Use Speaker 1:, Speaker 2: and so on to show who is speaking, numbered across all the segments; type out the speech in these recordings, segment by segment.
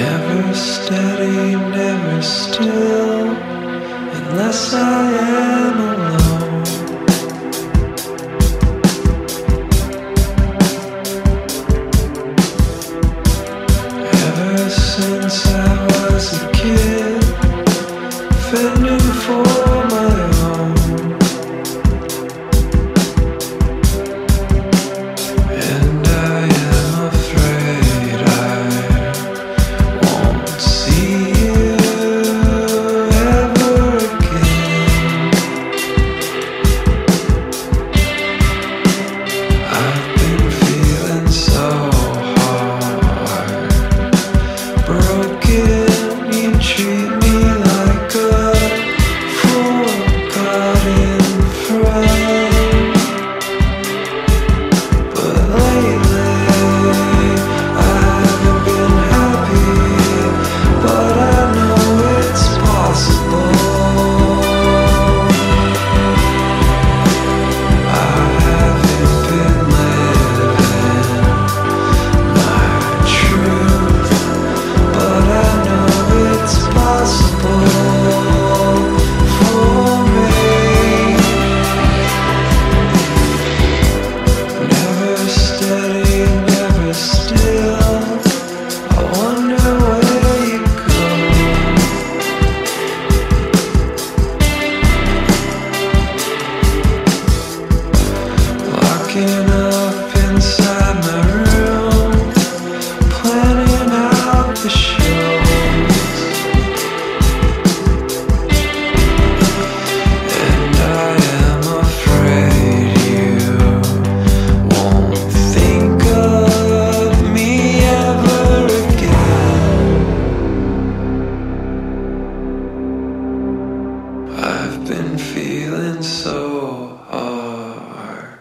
Speaker 1: Never steady, never still, unless I am alone. Ever since I was a kid. been feeling so hard.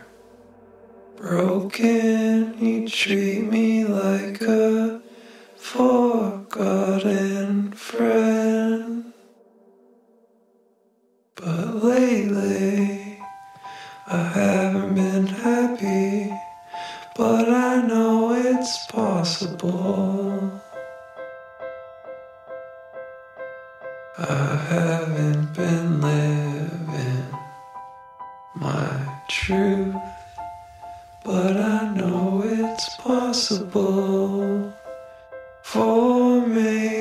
Speaker 1: Broken, you treat me like a forgotten friend. But lately, I haven't been happy, but I know it's possible. I haven't been living my truth, but I know it's possible for me.